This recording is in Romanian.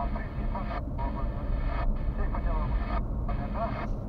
Am prins din fața, se făcea la mână.